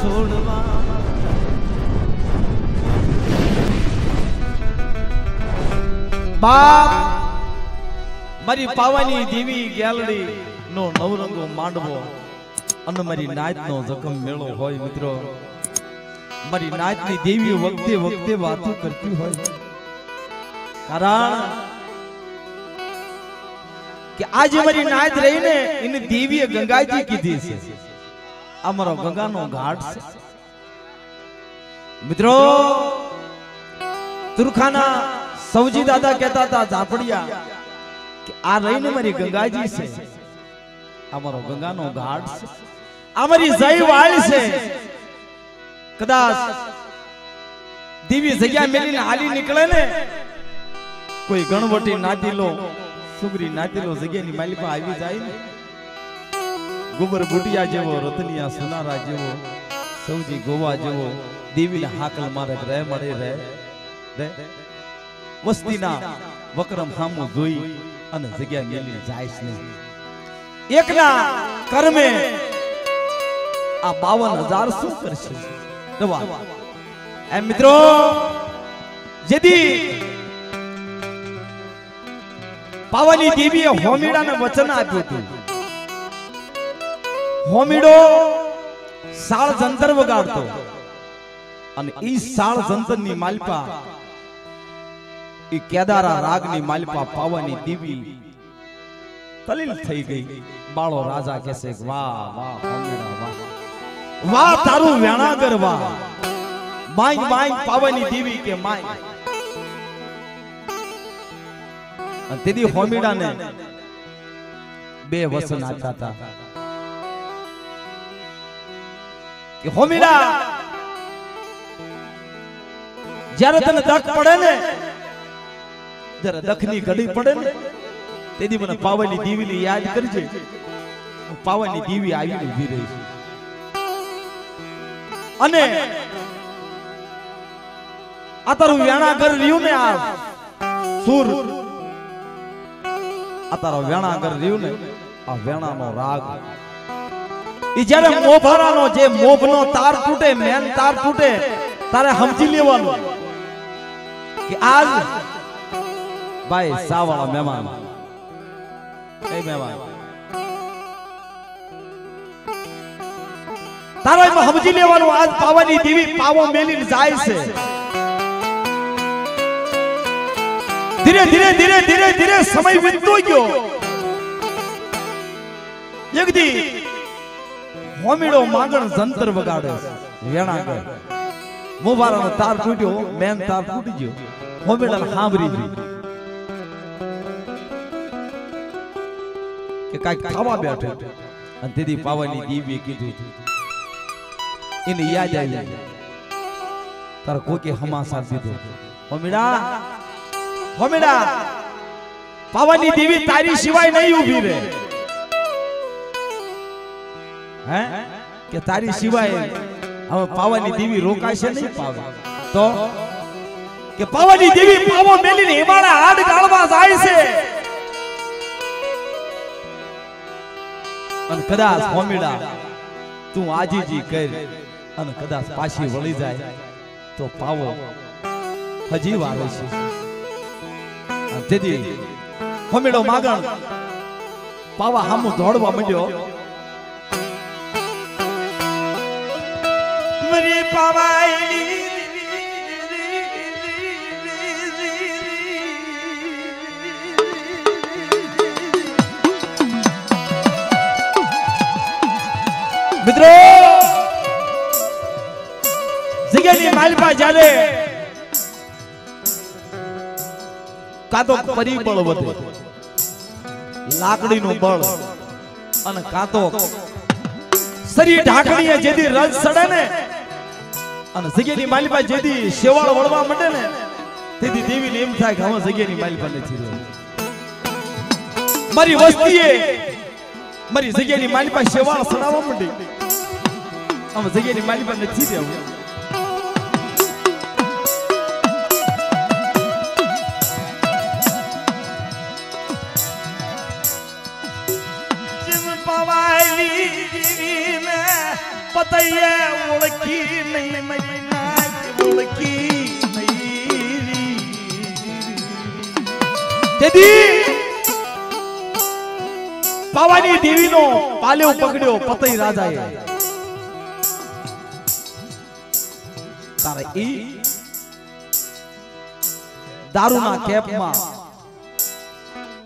છોડવા. બાપ, મારી પાવાની દેવી ગેલડી નો નવરંગો માંડવો અને મારી નાચ નો જખમ મેળો હોય મિત્રો. મારી નાચની દેવી વખતે વખતે વાતો કરતી હોય. કારણ કે આજે મારી નાચ રહીને એને દેવીએ ગંગાજી કીધી આ મારો ગંગાનો ઘાટ છે. મિત્રો તુરખાના સૌજી દાદા કહેતા હતા ઝાપડિયા કે આ રહીને મારી ગંગાજી છે. અમારો ગંગાનો ઘાટ છે. આ મારી જય વાળ છે. કદાચ દીવી જગ્યા મેલીને હાલી નીકળે ને? કોઈ ગણવટી નાતીલો સુગરી નાતીલો જગ્યાની માલિકા આવી જાય ને? ગોબર બુટિયા જેવો રતનિયા સુનારા જેવો સૌજી ગોવા જેવો દેવીને હાકલ મારે રહે મળે રહે રે વસ્તીના વક્રમ હામું જોઈ અને જગ્યા મેલી જાય છે એકના કર્મે આ બાવન હજાર શું કરશે? એમ મિત્રો જેથી પાવાની દેવીએ હોમીડાને વચન આપ્યું હતું. હોમીડો સાળ જંતર વગાડતો. અને ઈ સાળ જંતરની માલપા, ઈ કેદારા રાગની માલપા પાવાની દીવી તલીલ થઈ ગઈ. બાળો રાજા કહેશે વાહ વાહ, હોમીડા, વાહ. વાહ, તારું વેણાગર, વાહ. માઈ માઈ પાવાની દેવી કે માઈ તેથી હોમીડાને બે વસન આપ્યા હતા. કે હોમીડા જ્યારે તને દખ પડે ને જ્યારે દખની ઘડી પડે ને તેથી મને પાવાની દેવીને યાદ કરજે. પાવાની દીવી આવીને ઊભી રહી અને આ તારું વેણા ઘર રહ્યું ને આ સુર. આ તારો વેણા ઘર રહ્યું ને, આ વેણાનો રાગ. ઈ જ્યારે મોભરાનો જે મોભનો તાર તૂટે મેન તાર તૂટે તારે સમજી લેવાનું કે આજ ભાઈ સાવાળા મહેમાન. એ મહેમાન? તારો એમાં સમજી લેવાનું આજ પાવાની દેવી પાવો મેલીને જાય છે. ધીરે ધીરે ધીરે ધીરે ધીરે સમય વીતતો ગયો. જગદી હોમીડો માંગણ જંતર વગાડે વેણા વેણાગર મોબારણ તાર તૂટ્યો, મેન તાર તૂટી ગયો. હોમીડા સાંભળી ગઈ કે કાંઈક ખાવા બેઠો અને તેથી પાવાની દેવીએ કીધું એને યાદ આવી તાર કોકે હમાસા દીધો. હોમીડા હોમીડા પાવાની દેવી તારી સિવાય નહીં ઊભી રહે. કે તારી સિવાય હવે પાવાની દેવી રોકાશે નહીં પાવે. તો? કે પાવાની દેવી પાવો મેલીને હિમાળા હાડ ગાળવા જાય છે? અને કદાચ હોમીડા તું આજીજી કર અને કદાચ પાછી વળી જાય તો પાવો હજી વારે છે. તેથી હોમીડો માગણ પાવા હામું દોડવા માંડ્યો. મિત્રો જગ્યાની કાં તો પરિબળ વધે લાકડીનું બળ અને કાં તો શરીર ઢાંકણીએ જેથી રજ સડે ને? અને જગ્યાની માલપા જેથી શેવાળ વળવા માંડે ને તેથી દેવીને એમ થાય કે હવે જગ્યાની માલપા નથી રહી. મારી વસ્તીએ મારી જગ્યાની માલપા શેવાળ સડાવવા માંડી. અમે જગ્યાની માલપા નથી રહેવું. પતૈયે ઓળખી નહીં મારી નાચ ઓળખી દેવીનો પાલ્યો પકડ્યો પતઈ રાજાએ તારે ઈ દારૂના કેપમાં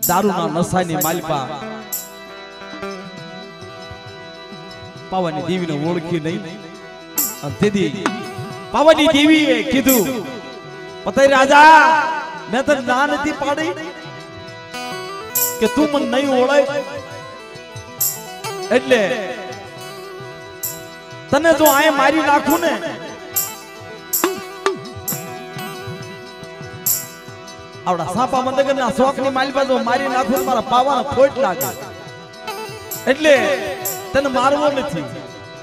દારૂના નશાની માલપા પાવાની દેવીને ઓળખી નહીં. અને તેથી પાવાની દેવીએ કીધું પતઈ રાજા મેં તને ના નથી પાડી કે તું મને નહીં ઓળખ. એટલે તને જો આય મારી નાખું ને આવડા સાપા મંદગર ના શોખની માલિકા જો મારી નાખું મારા પાવાના ફોટ લાગે. એટલે તને મારવો નથી.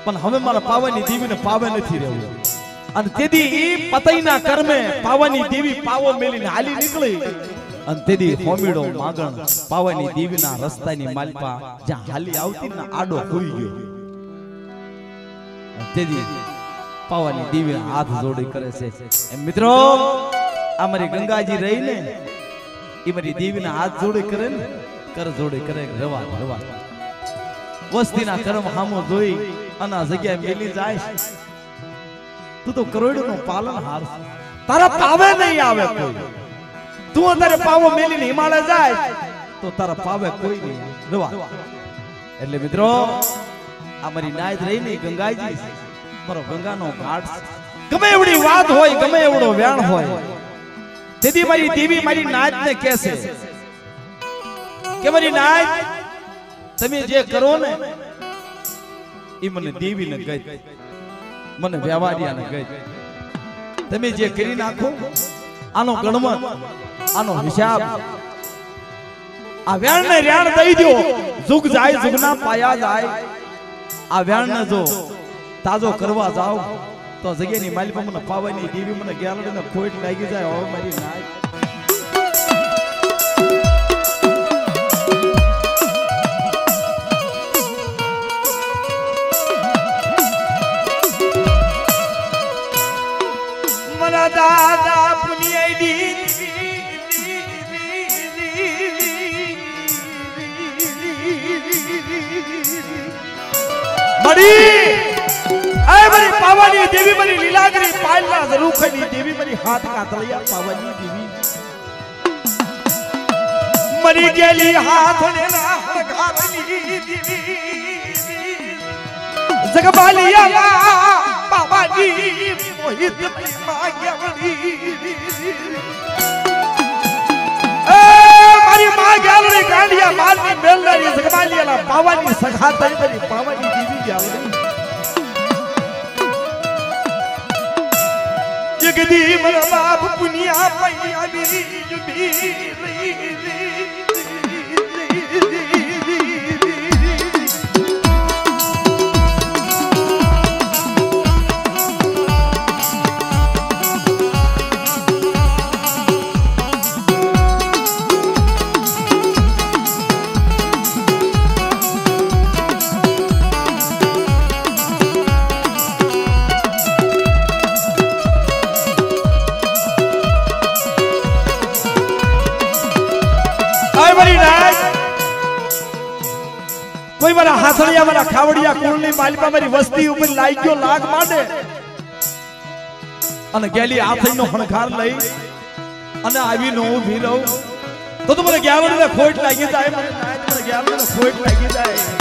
પણ હવે મારા પાવાની દેવીને પાવે નથી રહેવું. અને તેથી એ પતઈના કર્મે પાવાની દેવી પાવો મેલીને હાલી નીકળી. અને તેથી હોમીડો માગણ પાવાની દેવીના રસ્તાની માલપા જ્યાં હાલી આવતી ને આડો હોઈ ગયો. તેથી પાવાની દેવી હાથ જોડી કરે છે. એમ મિત્રો, આ મારી ગંગાજી રહી ને એ મારી દેવીના હાથ જોડી કરે ને, કર જોડી કરે, રવા રવા. વસ્તીના કર્મ હામો જોઈ અને આ જગ્યાએ મેલી જાય. તું તો કરોડનું પાલન હાર તારા પાવે નહીં આવે કોઈ. તું અત્યારે પાવો મેલીને હિમાલય જાય, તો તારા પાવે કોઈ નહીં રવા. એટલે મિત્રો, આ મારી નાયદ રહી નહીં ગંગાજી મારો ગંગાનો ઘાટ ગમે એવડી વાત હોય, ગમે એવડો વ્યાણ હોય, તેથી મારી દેવી મારી નાયદ ને કહેશે કે મારી નાચ તમે જે કરો ને એ મને દેવીને ગઈ. મને વ્યવહારિયાને ગઈ. તમે જે કરી નાખો આનો ગણમત આનો હિસાબ. આ વ્યાણ ને વ્યાણ દઈ દો જુગ જાય જુગના પાયા જાય. આ વ્યાણ ને જો તાજો કરવા જાવ તો જગ્યાની માલિક મને પાવાની દેવી મને ને ખોટ લાગી જાય હવે મારી નાય. દાદા પુનિયાઈ મળી. એ મારી પાવાની દેવી મારી લીલાગરી પાલના જરૂખની દેવી મારી હાથ કાતળિયા પાવાની દેવી. મરી ગયેલી હાથને ના હળગાવની જગબાલિયા બાબાજી મોહિત મારી માં ગેલરી ગાંડિયા માલની મેલનારી જગબાલિયાના પાવાની સખા તઈ તરી પાવાની દીવી ગેલરી જગદી મર બાપ પુનિયા પૈયા મેરી જુબી ખાવડિયા કુળની માલિકા મારી વસ્તી ઉપર લાગ્યો લાગ માંડે. અને ગેલી આથઈનો હણકાર લઈ અને આવી નો ઊભી રહું. તો તમારે ગ્યાવડને ખોટ લાગી જાય, મને નાયત મને ગ્યાવણ ને ખોટ લાગી જાય.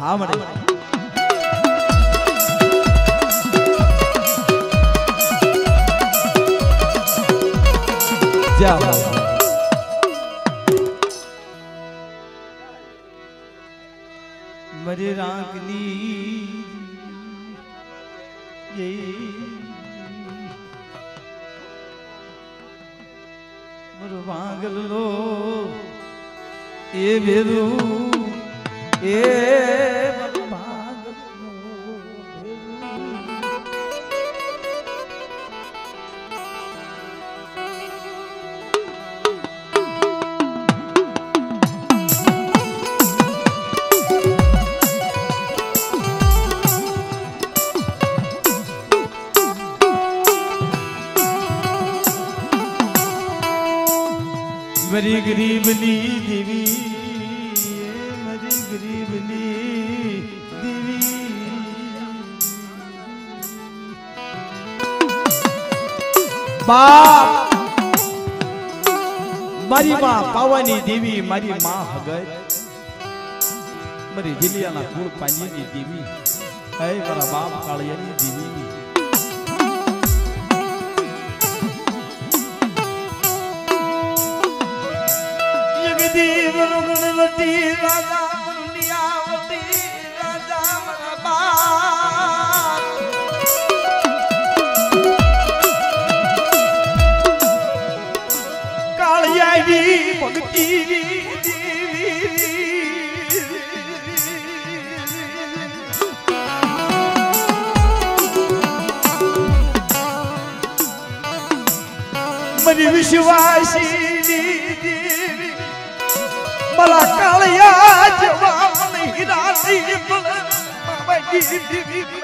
હા મળે મરે રાગની મરો વાંગલો એ વેરું મારી માં હગત મારી જિલ્લાના કુળ પાલીની દેવી હે, મારા બાપ કાળિયાની દેવી જગદીવ રુગણવતી રાજા મુનિયાવતી રાજા વિશ્વાસી ભલા કાળિયા જવાની રાતી ભલા બાબા દીદી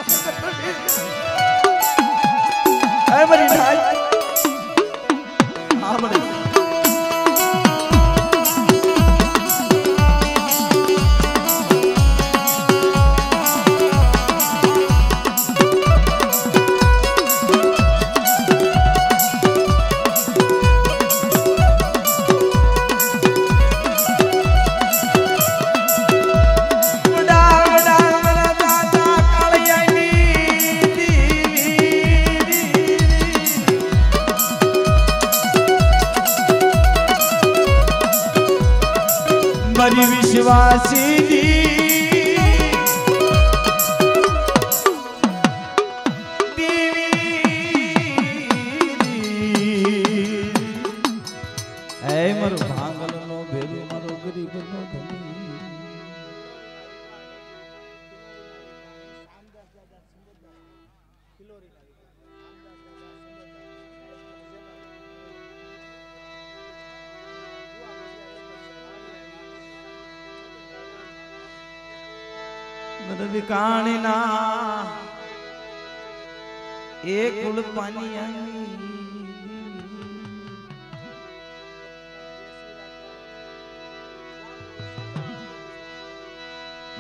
પાણી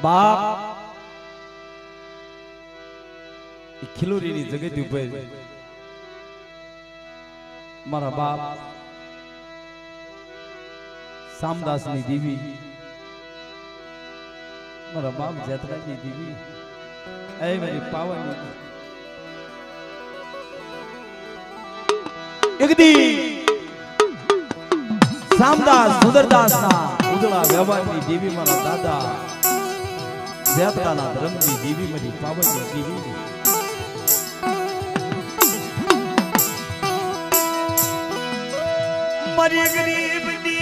બાપ ખિલોરીની જગત ઉપર મારા બાપ સામદાસની દેવી, મારા બાપ જતરાની દેવી એ મારી પાવાની એકદી સામદાસ સુંદરદાસ. ના ઉજળા વ્યવહારની દેવી મારા દાદા. દેવતાના ધર્મની દેવી મારી પાવનની દેવી. મારી ગરીબની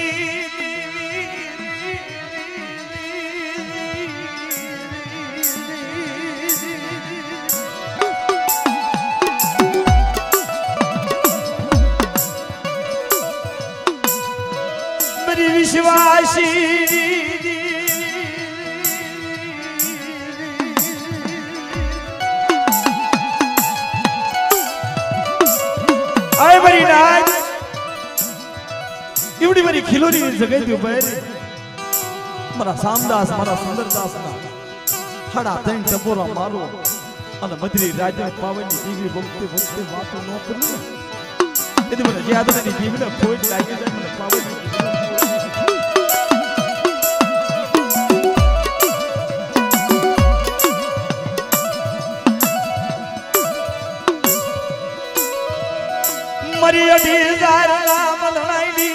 મારી ખિલોરી જગત ઉપર મારા સામદાસ, મારા સુંદરદાસ ના હાડા ત્રણ ટપોરા મારો અને મધરી રાજ્ય પાવનની દીવી ભક્તિ ભક્તિ મારી અઢી હજાર ના બંધણાઈ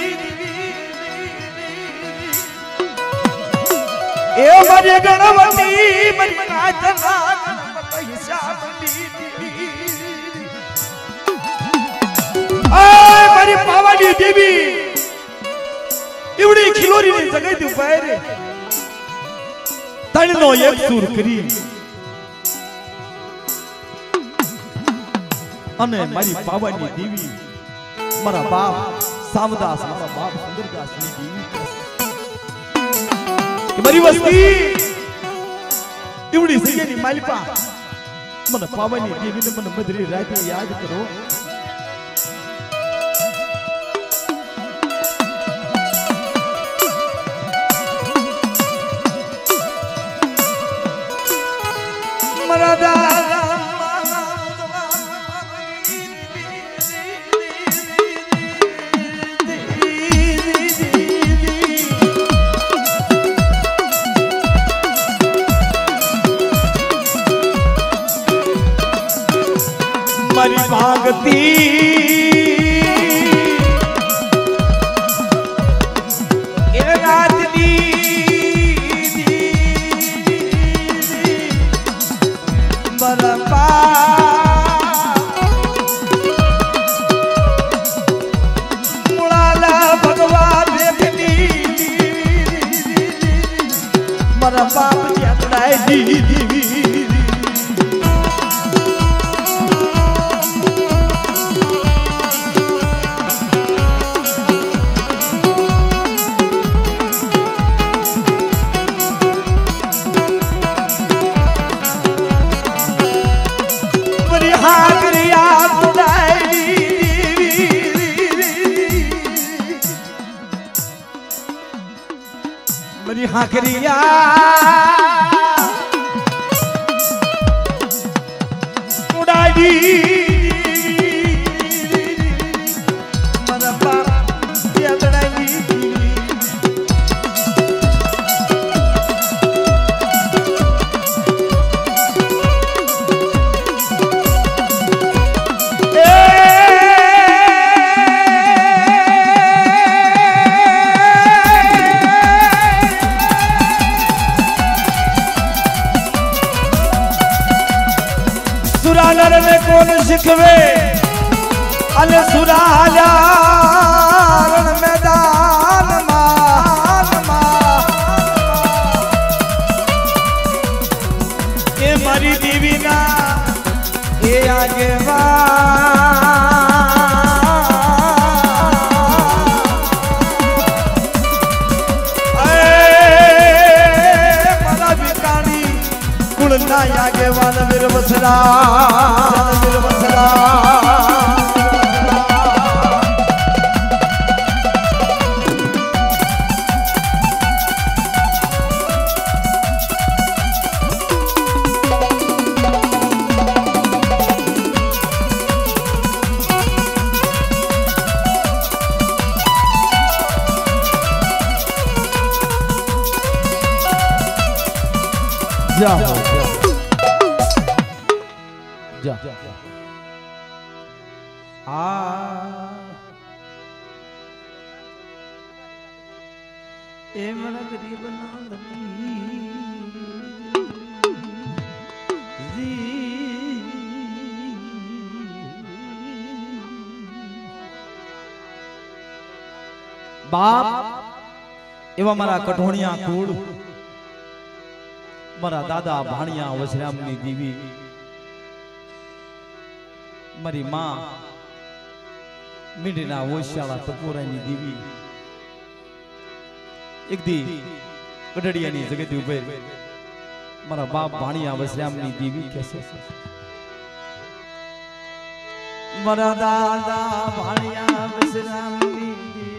એ મારી ગણવતી મારી કાચના પૈસા આ મારી પાવાની દેવી, ઈવડી ખિલોરી ની જગાઈ દી ઊભા રે. તણનો એક સુર કરી. અને મારી પાવાની દેવી મારા બાપ સાવદાસ મારા બાપ સુંદરદાસની દેવી કે મારી વસ્તી એવડી જગ્યાની માલિપા મને પાવાની દેવીને મને મધરી રાતે યાદ કરો. મારી હાકરિયા ઉડાડી. શીખવે અને સુરાલા રણ મેદાનમાં. એ મારી દેવીના એ કુળના આગેવાન વીરવસરા વીરવસરા. એવા મારા કઠોણિયા કુળ, મારા દાદા ભાણિયા વસરામની દીવી, મારી માં મીંડીના ઓશિયાળા તપોરાની દીવી. એક દી ગઢડિયાની જગતી ઉભે મારા બાપ ભાણિયા વસરામની દેવી છે. મારા દાદા ભાણિયા વસરામની દેવી.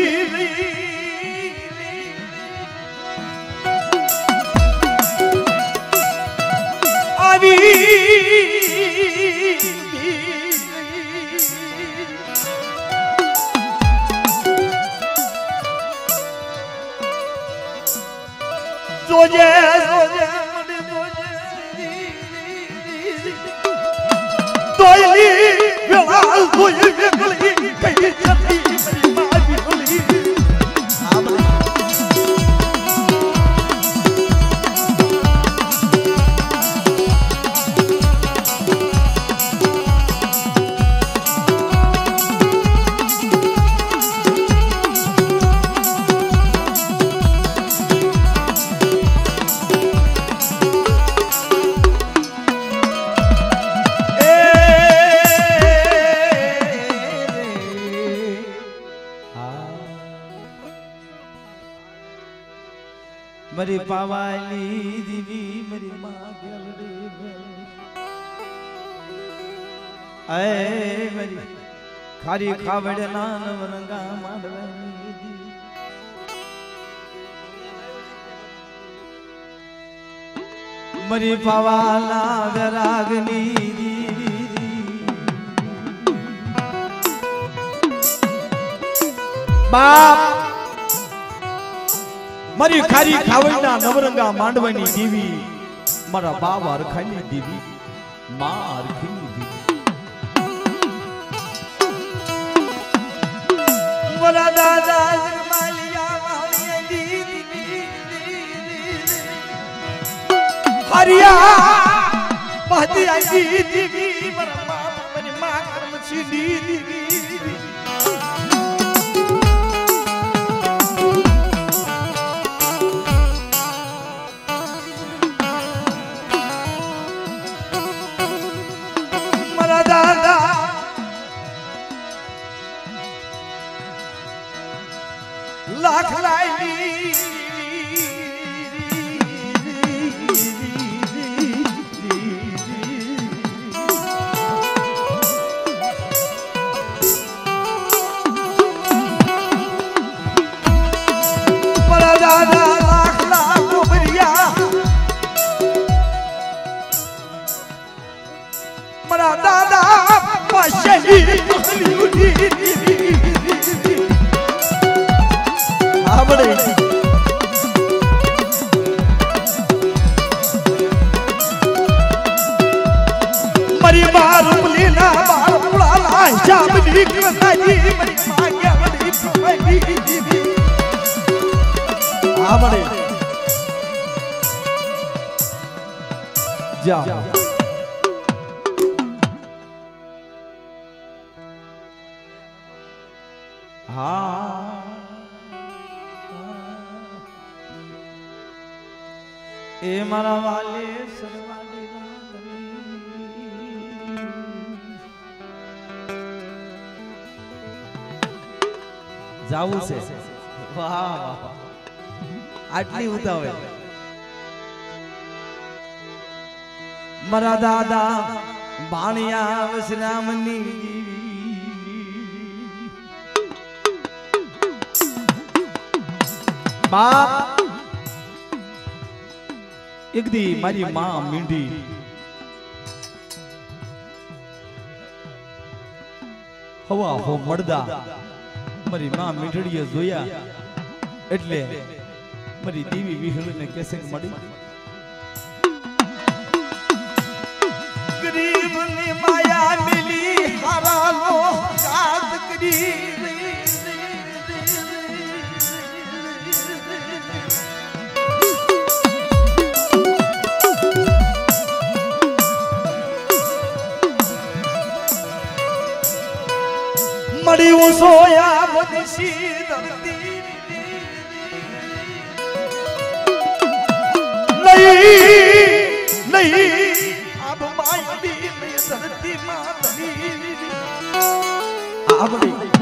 ખાવડ નાન વરંગા માંડવાની મરી પવાલા વરાગની બાપ, મારી ખારી ખાવડના નવરંગા માંડવાની દેવી, મારા બાપ હરખાની દેવી માં मोरा दादा سرماليا ما هندي دي دي دي هريا ما دي ان جي پرما આટલી હોય. મારા દાદા બાણિયા વસરામની બાપ, એક દી મારી માં મીંઢી હવા હો મળદા. મારી માં મીઠડીએ જોયા. એટલે મારી દેવી વિહળને કેસે મળી ગરીબની માયા મિલી હારાલો યાદ કરી મળ્યું સોયા બનશી ધરતી માં ધરી આપણી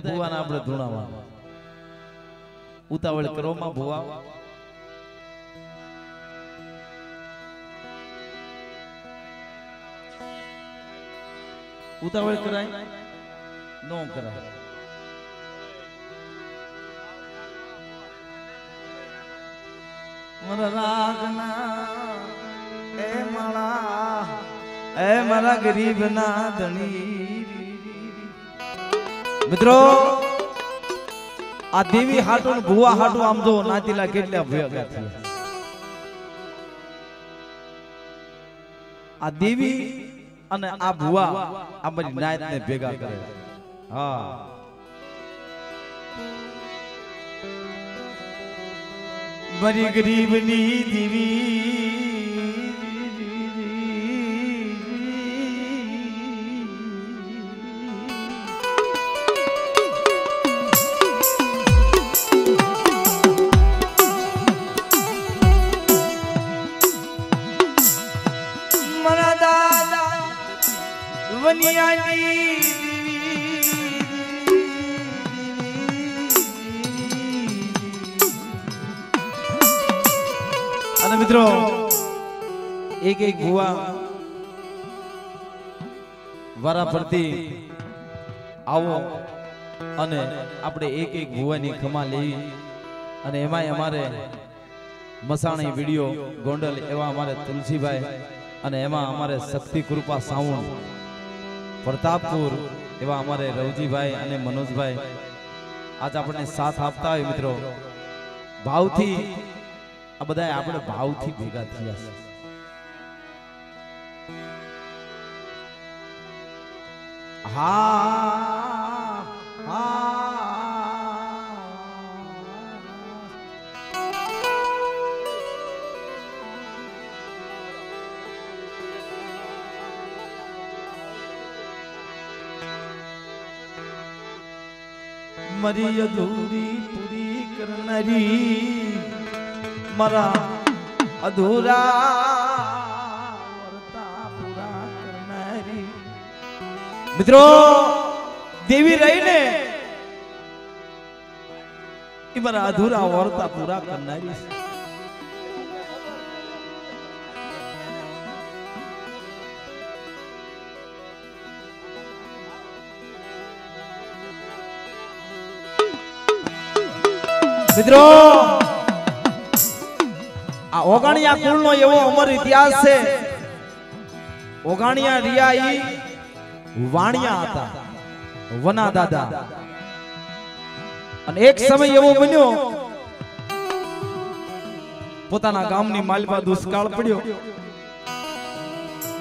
બધાય ભુવાના આપણે ધૂણામાં. ઉતાવળ કરો માં ભુવા. ઉતાવળ કરાય? નો કરાય. મારા રાગના, એ માળા, એ મારા ગરીબના ધણી. મિત્રો, આ દેવી હાટુ ભુવા હાટુ આમ જો નાતીલા કેટલા ભેગા થયા આ દેવી અને આ ભુવા આ નાયત ને ભેગા કરે હા. મારી ગરીબની દીવી એક ભુવા વારા ફરતી આવો અને આપણે એક એક ભુવાની ખમા લેવી અને એમાંય અમારે મસાણી વીડિયો ગોંડલ એવા અમારે તુલસીભાઈ અને એમાં અમારે શક્તિ કૃપા સાઉન્ડ, પ્રતાપપુર એવા અમારે રવજીભાઈ અને મનોજભાઈ. આજ આપણને સાથ આપતા હોય મિત્રો. ભાવથી આ બધા આપણે ભાવથી ભેગા થયા છે. હા મારી અધૂરી પૂરી કરનારી મારા અધૂરા મિત્રો, દેવી રહીને એ મારા અધૂરા વર્તા પૂરા કરનારી છે. મિત્રો, આ ઓગાણિયા કુળનો એવો અમર ઇતિહાસ છે. ઓગાણિયા રિયા વાણિયા હતા. વના દાદા. અને એક સમય એવો બન્યો. પોતાના ગામની માલમાં દુષ્કાળ પડ્યો.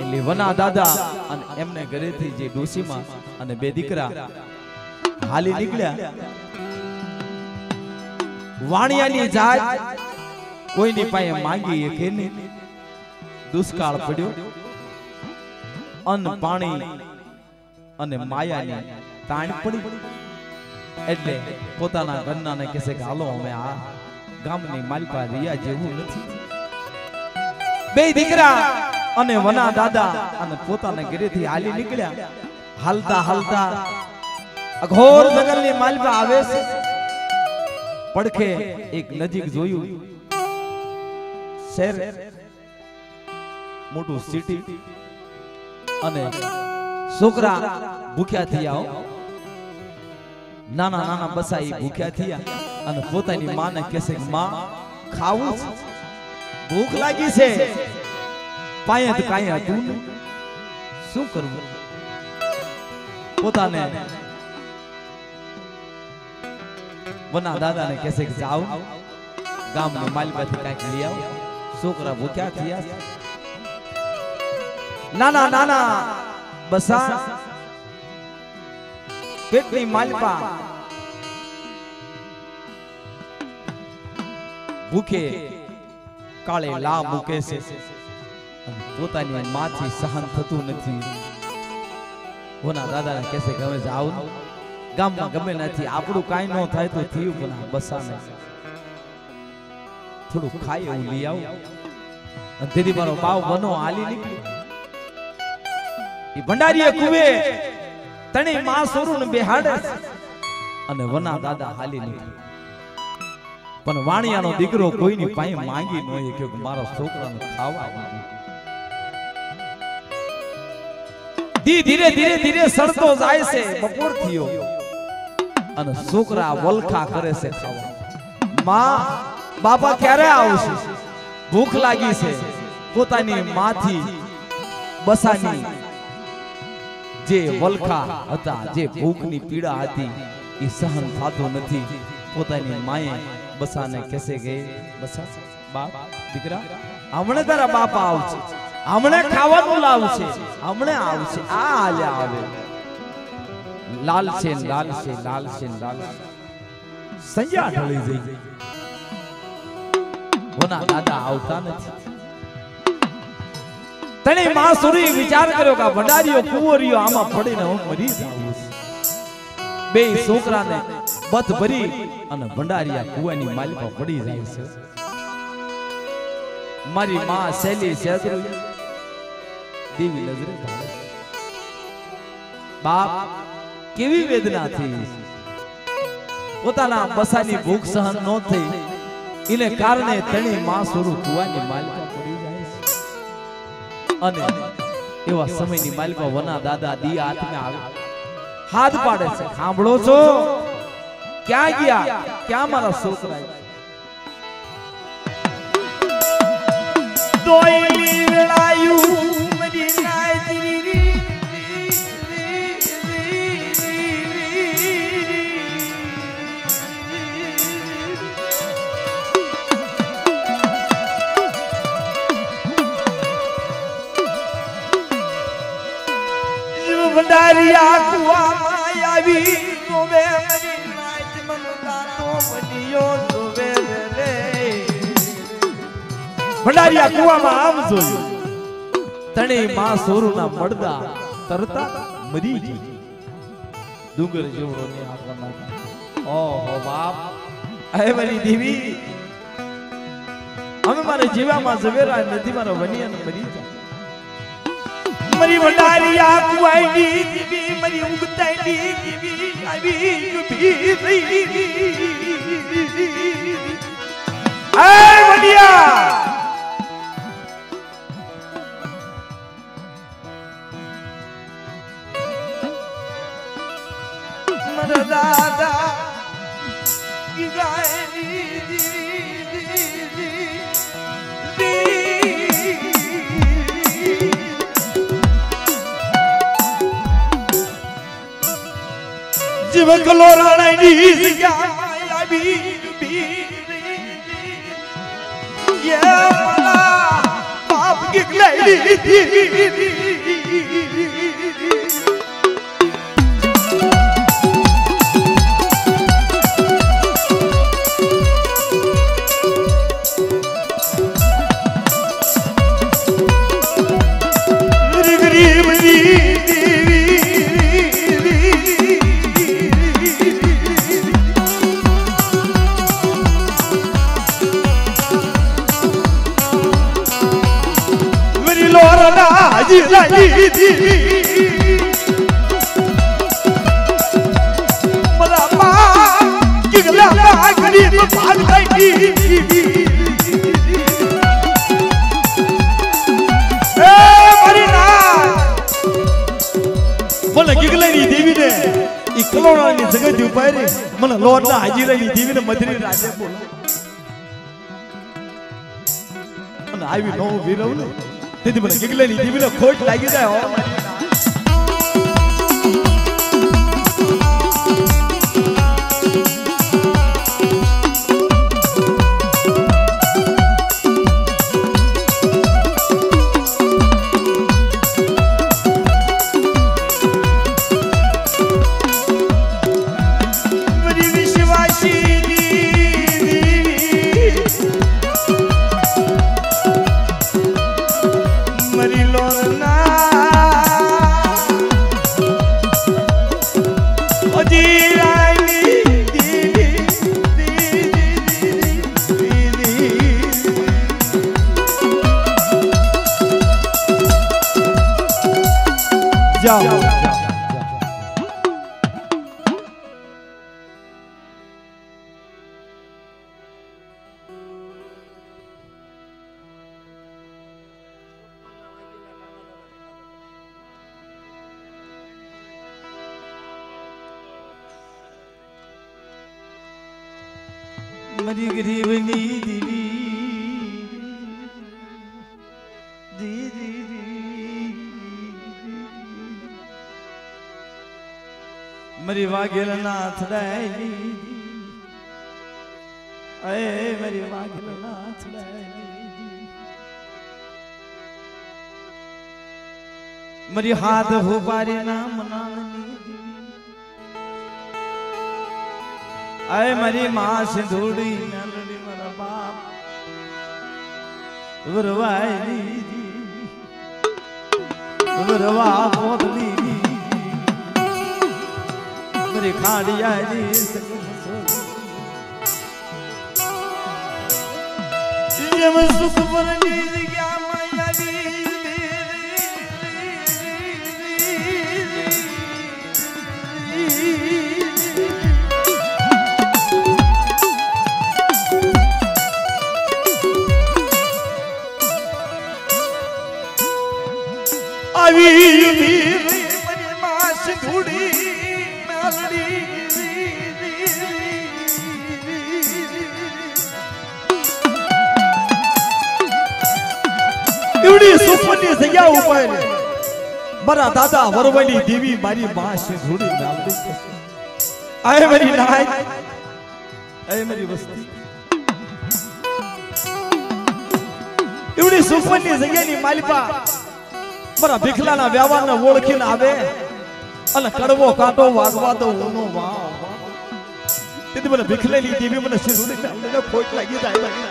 એટલે વના દાદા અને એમને ઘરેથી જે ડોસીમાં અને બે દીકરા હાલી નીકળ્યા. વાણિયાની જાત કોઈની પાસે માંગી કે નહીં. દુષ્કાળ પડ્યો. અન્ન પાણી. અને માયાની તાણ પડી એટલે પોતાના ઘરના ને કહેશે કે હાલો અમે આ ગામની માલપા રિયા જેવું નથી. બે દીકરા અને વના દાદા અને પોતાના ઘરેથી હાલી નીકળ્યા. હાલતા હાલતા અઘોર જંગલની માલપા આવે છે. પડખે એક નજીક જોયું. શહેર મોટું સિટી અને છોકરા ભૂખ્યા થયા હો. નાના નાના બસા ઈ ભૂખ્યા થયા. અને પોતાની માને કહેશે કે માં ખાવું છે. ભૂખ લાગી છે. પાયે તો કાંઈ હતું નહીં. શું કરવું? પોતાને વના દાદાને કહેશે કે જાઓ. ગામની માલિકાથી કાંઈક લઈ આવો. છોકરા ભૂખ્યા થયા છે. નાના. નાના. બસા પેટની માલપા. ભૂખે કાળે લા મૂકે છે. પોતાની માથી સહન થતું નથી. ઓના દાદા કે છે ગમે છે આવું ગામમાં ગમે નથી આપણું કાંઈ ન થાય તો થયું પણ બસાને થોડું ખાય એવું લઈ આવું. તેથી મારો બાવ બનો હાલી નીકળી. એ ભંડારીએ કુવે. તણી માં સોરું બેહાડે. અને વના દાદા હાલી નીકળી. પણ વાણિયાનો દીકરો કોઈની પાસે માંગી ન કે મારા છોકરાને ખાવા. ધી ધીરે ધીરે ધીરે સરતો જાય છે. બપોર થયો. અને છોકરા વલખા કરે છે ખાવા. માં બાપા ક્યારે આવશે? ભૂખ લાગી છે. પોતાની માથી બસાની. જે વલખા હતા જે ભૂખની પીડા હતી એ સહન થતો નથી. પોતાની માએ બસાને કેસે કે બસા બાપ દીકરા હમણે તારા બાપા આવશે. હમણે ખાવાનું લાવશે હમણે આવશે. આ હાલ્યા આવે. લાલ છે લાલ છે લાલ છે લાલ સંજ્યા ઢળી જઈ ઓના દાદા આવતા નથી. તને માં સુરી વિચાર કર્યો કે ભંડારીઓ કુંવરીઓ આમાં પડીને હું મરી જાઉં બે છોકરાને બથ ભરી અને ભંડારીયા કુવાની માલિકા પડી જાય છે. મારી માં સેલી શેત્રુ દેવી નજરે બાપ કેવી વેદના થઈ? પોતાના બસાની ભૂખ સહન ન થઈ. એને કારણે તણી માં સુરુ કુવાની માલિકા અને એવા સમયની માલિકો વના દાદા દી હાથમાં આવે. હાથ પાડે છે. સાંભળો છો? ક્યાં ગયા? ક્યાં મારા છોકરા દોયલી વેળાયું ભંડારિયા કુવામાં આવી જોવે ભંડારિયા કુવામાં આમ જોયું. તણે માં સોરુના મળદા તરતા મરી ગઈ ડુંગર જેવડો ને નાખી. ઓહો બાપ. હે મારી દેવી, અમે મારે જીવામાં ઝવેરા નથી, મારા વનિયાને મરી જાય મરી ભંડારિયા કુવાઈની દીવી મરી ઉગતાઈની દીવી આવી ડૂબી રહી. એ વડિયા! જીવ કલો રાણાની જગ્યામાં આવી ઊભી યે મારા બાપ ગીગલાઈ ગરીબ મને ગીગલાની દેવીને ઈ કલોણાની જગત ઉપારી મને લોરના હાજીરાની દેવીને મધરી રાજા બોલો આવી નવું વિરવ ને તેથી મને ગીગલાની દેવીને ખોટ લાગી જાય હો મારી વાઘેલ ના થડાયેલી અય મારી વાઘેલ ના થડાયેલી મારી હાથ ભોપારી નામ નાની અરે મારી માં સિંધુડી મેલડી મારા બાપ વરવાયની વરવા પોતલી મારી ખાડિયાની જેમ સુખ પર જગ્યામાં સુખની જગ્યા ઉપર. મારા દાદા વરવલી દેવી મારી માં છે ધૂળી નાલડી આય મારી નાય. આય મારી વસ્તી. એવડી સુખની જગ્યાની માલિપા મારા ભીખલાના વ્યવહારને ઓળખીને આવે અને કડવો કાંટો વાગવા તો ઊનો વાવ તેથી મને ભીખલેલી દેવી મને શિરુડી નાલડીને ખોટ લાગી જાય.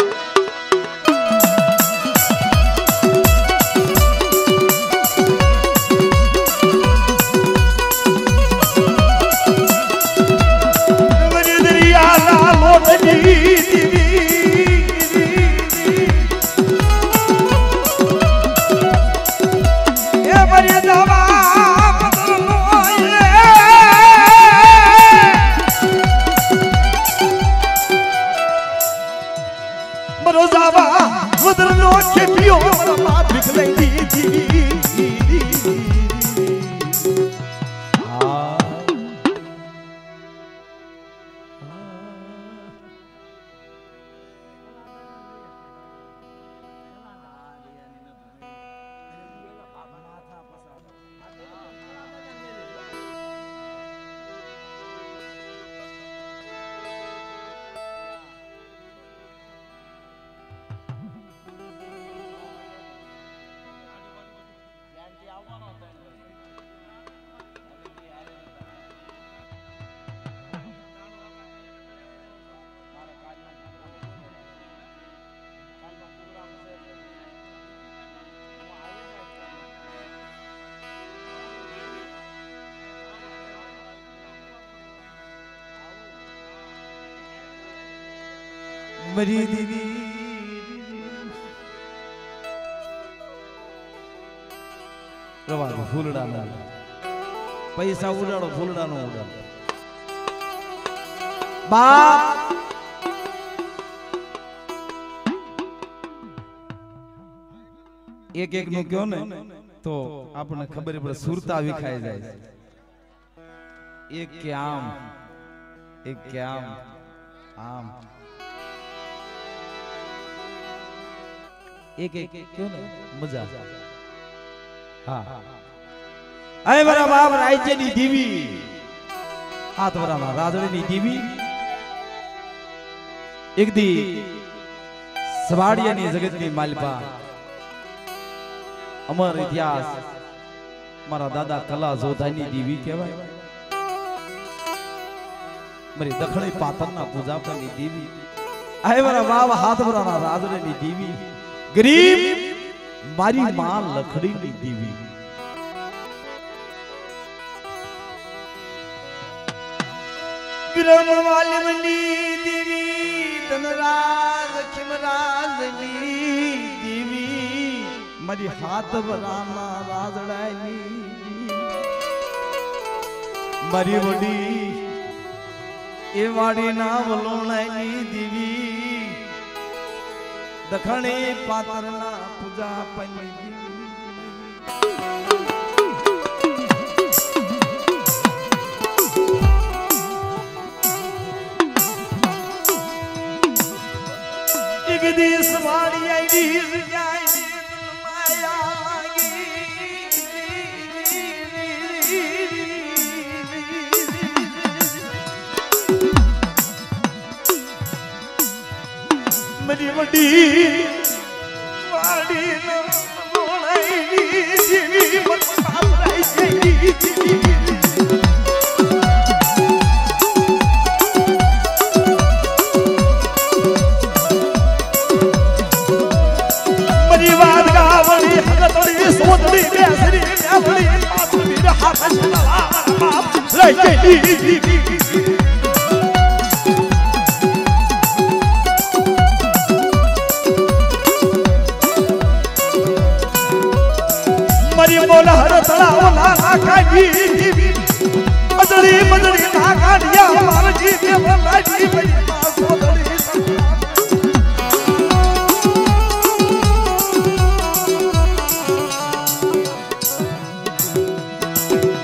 એક એક નું કયો ને, તો આપણને ખબર પડે સુરતા વિખાઈ જાય એક કે આમ, એક કે આમ આમ. એક એક કયો ને, મજા. હા. અરે મારા બાપ રાજ્યની દેવી હાથ વરામાં રાજડીની દેવી એક દી સવાડિયાની જગતની માલિપા અમર ઇતિહાસ મારા દાદા કલા જોધાની દેવી કહેવાય. મારી દખણી પાતરના પૂજા પરની દેવી. આય મારા બાપ હાથ વરાના રાજડીની દેવી. ગરીબ મારી માં લખડીની દેવી. બ્રહ્મવાલિમની દેવી, ધનરાજ ખિમરાજની મારી હાથ વરાના રાજડાની મારી વડી એ વાડીના વલોણાની દીવી. દખણે પાતરના પૂજા પૈ દિવસ વાળી આઈ મારી વડી લોણાઈ જીવી મત સાંભળાઈ ગઈ મારી વાત ના કાઢી બદલી બદલી ના કાઢ્યા મારજી દેવ લાજી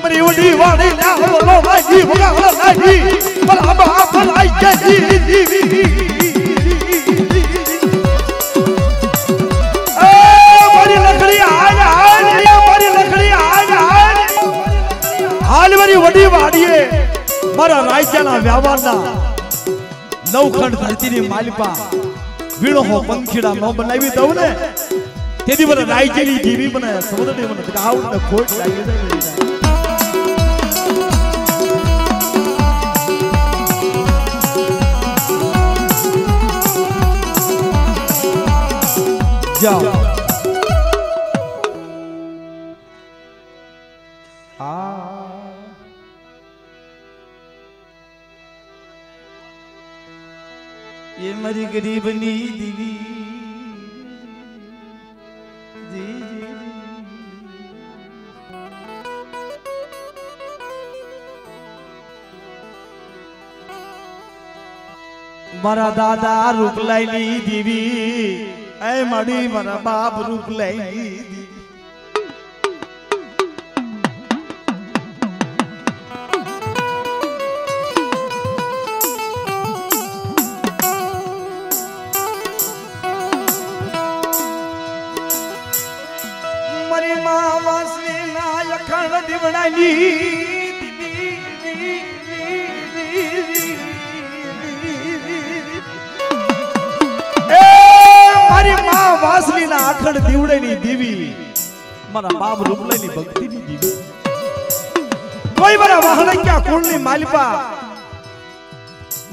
મારી ઉડી વાળી ના બોલો લાજી ભગા લાજી બલા બા ભલાઈ કે વડી વાડીએ મારા રાજ્યના વ્યવહારના નવખંડ ધરતીની માલિપા વીણો હો પંખીડા નો બનાવી દઉં ને. તેથી મને રાજ્યની જીવી મને, સમુદ્રની મને ને ખોટ લાગી જાય. જાઓ. મારી ગરીબની દીવી. મારા દાદા રૂપલાઈની દીવી એ મારી મારા બાપ રૂપલાઈની દીવી મારા બાપ રૂપલાઈની ભક્તિની દીવી. કોઈ મારા વાહણક્યા કુળની માલિપા.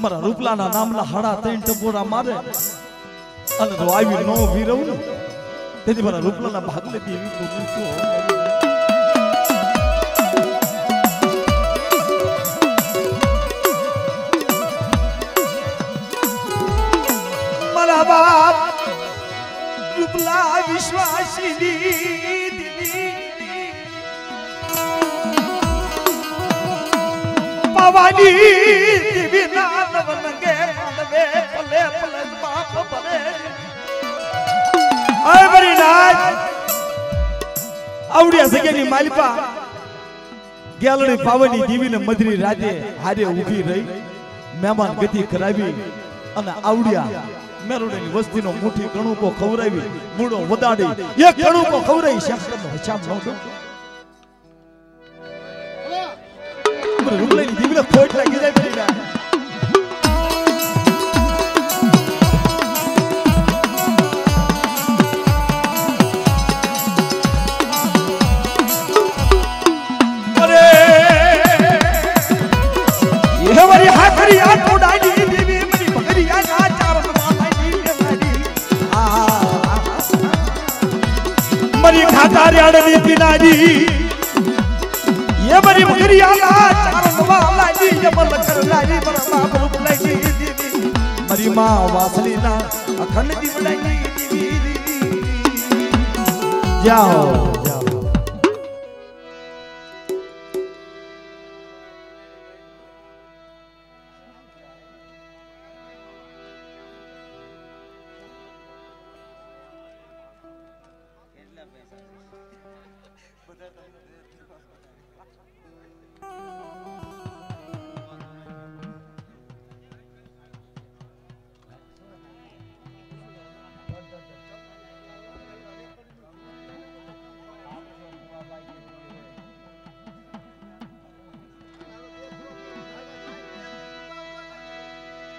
મારા રૂપલાના નામના હડા ત્રણ ટપોરા મારે. અને જો આવી નો વીરવ ને, તેથી મારા રૂપલાના ભાગલે દેવી મારા બાપ, રૂપલા વિશ્વાસીની પાવાની દેવી ના નવનગે માંડવે પલે પલે બાપ ભલે. મારી નાચ આવડિયા સગેની માલિપા, ગેલડી પાવની દીવીને મધરી રાતે હારે ઊભી રહી, મહેમાન ગતિ કરાવી અને આવડ્યા મેરોડની વસ્તીનો મુઠ્ઠી ગણુકો ખવરાવી મૂળો વદાડી, એક કણુકો ખવરાવી શાસ્ત્રનો હિસાબ ન મારી ખાતારી આડની પિનાજી. એ મારી ભગરી આ ના ચારણ માતાજી એ મલ કરલાજી પર બાપ રૂપ લાગી દેવી મારી માં વાસલી ના અખંડ દીવડાની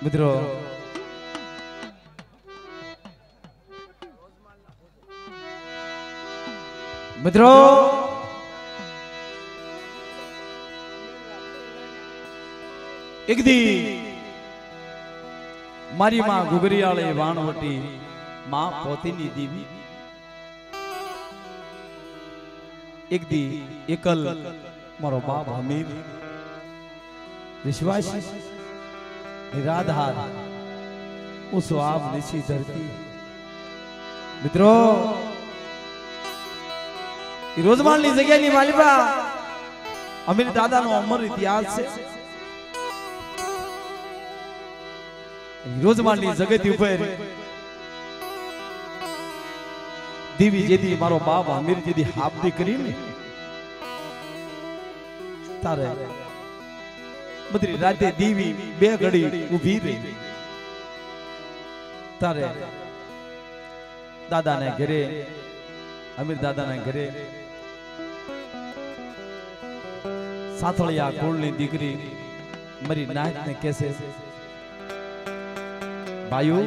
મિત્રો. મિત્રો. એક દી મારી માં ગુગરિયાળે વાણવટી માં પોતીની દીવી. એક દી એકલ મારો બાપ હમીર વિશ્વાસી નિરાધાર. હું સ્વાબ નિશી ધરતી. મિત્રો રોજમાલની જગ્યાની માલિકા અમીર દાદાનો અમર ઇતિહાસ છે. રોજમાલની જગત ઉપર દીવી જેદી મારો બાપ અમીર જેદી હાબદી કરીને તારે બધી રાતે દીવી બે ઘડી ઊભી રહી તારે દાદાને ઘરે, અમીર દાદાને ઘરે સાથળિયા કુળની દીકરી મારી નાયતને કેસે ભાઈઓ,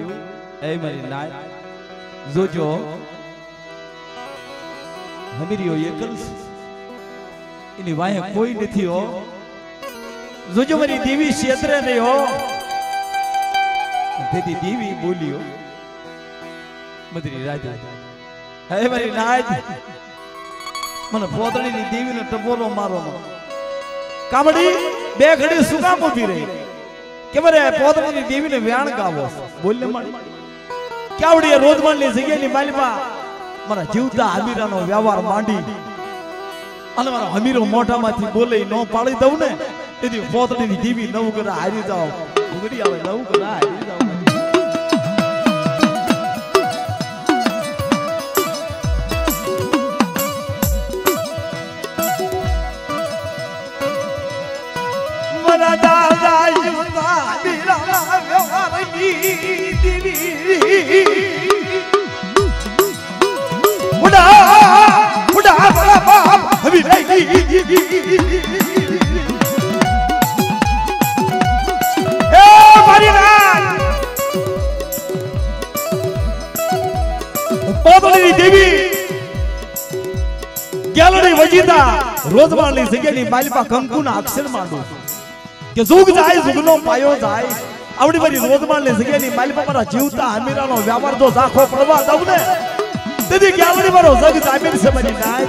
એ મારી નાયત જોજો, હમીરીઓ એકલ. એની વાહે કોઈ નથી હો જોજો મારી દેવી ક્ષેત્રે નહીં હો. તેથી દેવી બોલ્યો. મધરી રાજા હે મારી નાજ મને પોતળીની દેવીને ટપોરો મારો કામડી બે ઘડી શું કામ રહી? કે મારે પોતળીની દેવીને વ્યાણ ગાવો. બોલને મારી. કેવડી રોજમાનની જગ્યાની માલમાં મારા જીવતા હમીરાનો વ્યવહાર માંડી. અને મારા હમીરો મોઢામાંથી બોલે ન પાડી દઉં ને. તેથી પોતળીની ધીમી નવું કરા હારી જાઓ ઘૂઘરી આવે નવું કરા હારી જાઓ ઉડા ઉડા બાપ હવી પોતળીની દેવી. ગેલડી વજીતા રોજવાળની જગ્યાની માલિપા કંકુના અક્ષર માંડો કે જુગ જાય, જુગનો પાયો જાય. આવડી બધી રોજવાળની જગ્યાની માલિપા મારા જીવતા હમીરાનો વ્યાપાર તો ઝાખો પડવા દઉં ને, તેથી ગેલડી મારો જગ જામીન છે મારી નાય.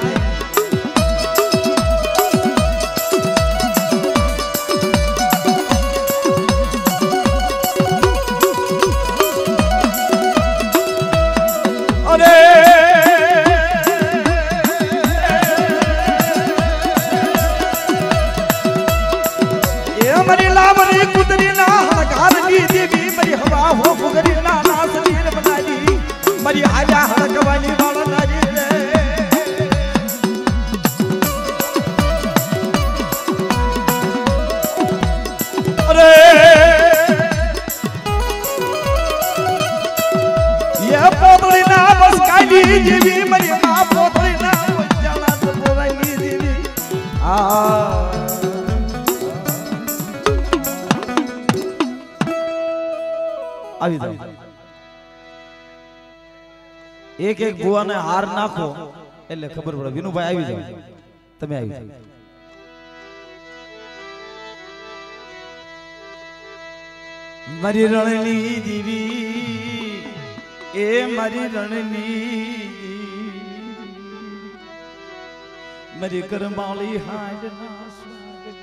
એક ભુવાને હાર નાખો. એટલે ખબર પડે, વિનુભાઈ આવી જાવ તમે આવી જાવ મારી રણની દીવી, એ મારી રણની મારી કરમાળી હાડ ના સ્વાગત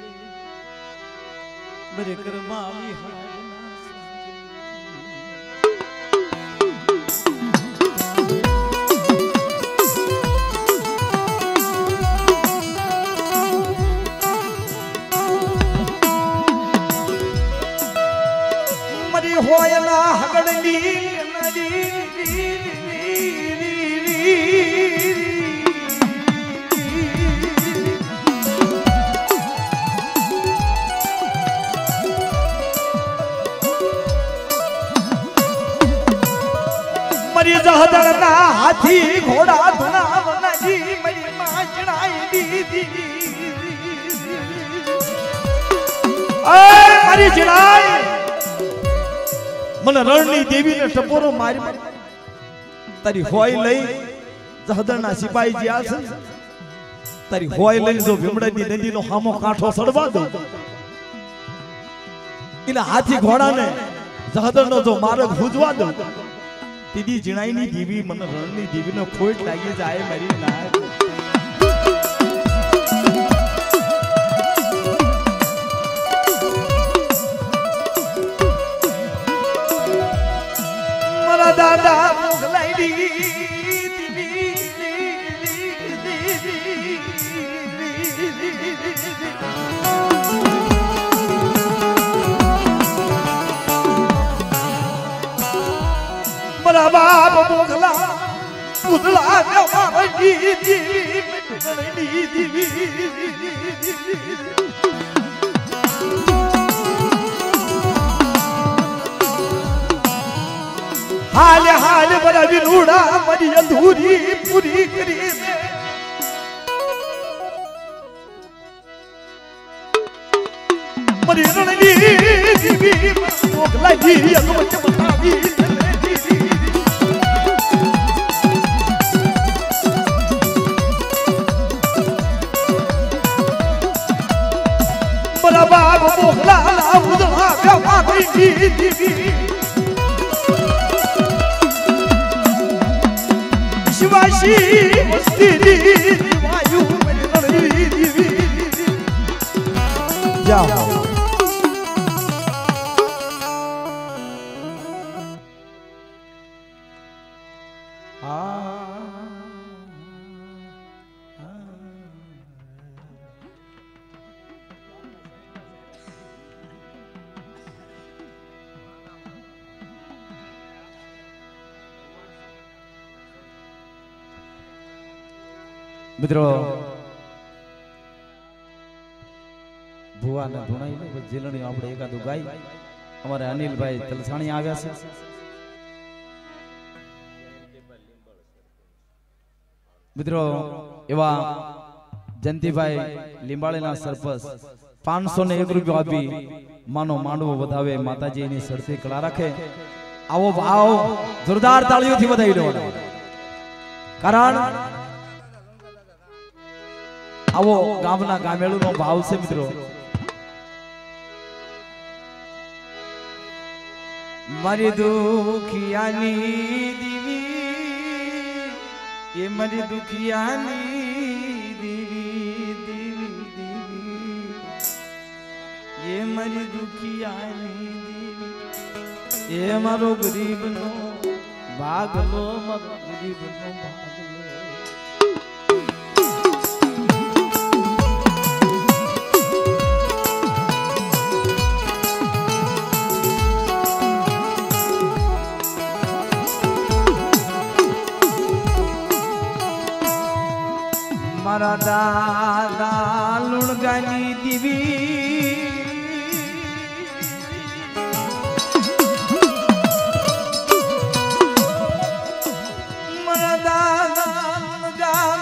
મારી કરમાળી હાડ મરી હોય ના હગડની મરી જહદળ ના હાથી ઘોડા ધુના વનજી મરી માં જણાઈ દીધી. અય મારી જણાઈ મને રણની દેવીને ટપોરો મારી તારી હોય લઈ જહદરના સિપાહી જ્યાં છે તારી હોય લઈ જો ભીમડાની નદીનો હામો કાંઠો સડવા દો એના હાથી ઘોડાને જહદરનો જો માર્ગ ભૂજવા દઉં. તીદી જીણાઈની દેવી મને રણની દેવીનો ખોટ લાગી જાય, મારી ના દાદા દીધી મારા બાપ મોગલા ઉદલા દીવી મળી દીવી હાલ હાલ બરા વિનુડા મારી અધૂરી પૂરી કરી દે મારી રણની દીવી મોકલાઈ અગમચ બતાવી બરાબર મોકલા ઉદળા ગવા દીવી શિવાશી વસ્તી વાયુ જાઓ મિત્રો. ભુવાને ધુણાઈ ને જીલણી આપણે એકાદું ગાઈ અમારે અનિલભાઈ તલસાણી આવ્યા છે. મિત્રો એવા જયંતિભાઈ લીંબાળીના સરપંચ પાંચસો ને એક રૂપિયો આપી માનો માંડવો વધાવે માતાજીની સરસી કળા રાખે. આવો આવો જોરદાર તાળીઓથી વધાવી દેવાનો. કારણ આવો ગામના ગામેળુનો ભાવ છે મિત્રો. મારી દુખિયાની દીવી, એ મારી દુખિયાની દીવી દીવી દીવી, એ મારી દુખિયાની દીવી, એ મારો ગરીબનો ભાગલો મારો ગરીબનો ભાગલો મારા દાદા લુણગાની દીવી.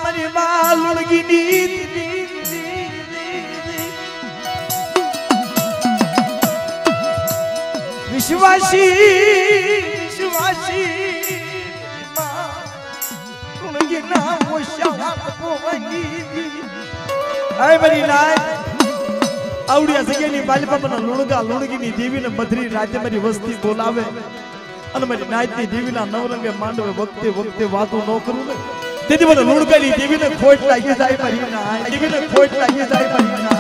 મારા લુણગીની વિશ્વાસી વિશ્વાસી લુણગીના મોશા આય બની નાય આવડિયા જગ્યાની બાલપાપના લુણગા, લુણગીની દેવીને બધરી રાજ્ય મારી વસ્તી બોલાવે. અને મારી નાયતની દેવીના નવરંગે માંડવે વખતે વખતે વાતો ન કરું ને. તેથી મને લુણગાની દેવીને ખોટ લાગી જાય મારી દેવીને ખોટ લાગી જાય મારી